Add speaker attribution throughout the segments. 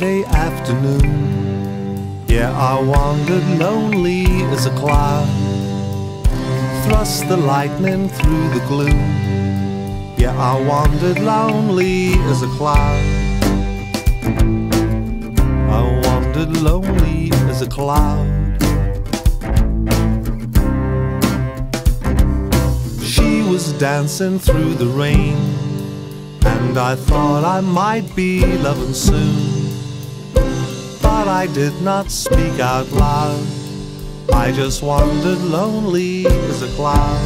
Speaker 1: Friday afternoon. Yeah, I wandered lonely as a cloud. Thrust the lightning through the gloom. Yeah, I wandered lonely as a cloud. I wandered lonely a cloud. She was dancing through the rain. And I thought I might be loving soon. But I did not speak out loud. I just wandered lonely as a cloud.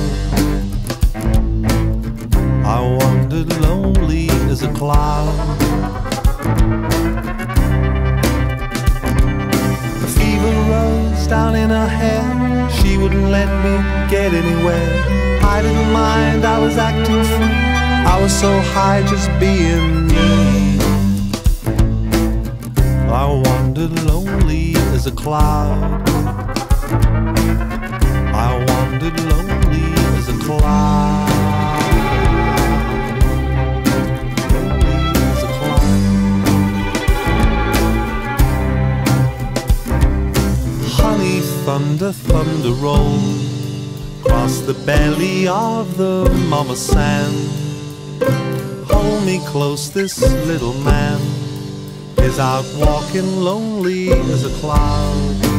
Speaker 1: I wandered lonely as a cloud. Wouldn't let me get anywhere. I didn't mind, I was acting free. I was so high just being me. I wandered lonely as a cloud. Thunder, thunder roll across the belly of the mama sand hold me close, this little man is out walking lonely as a cloud.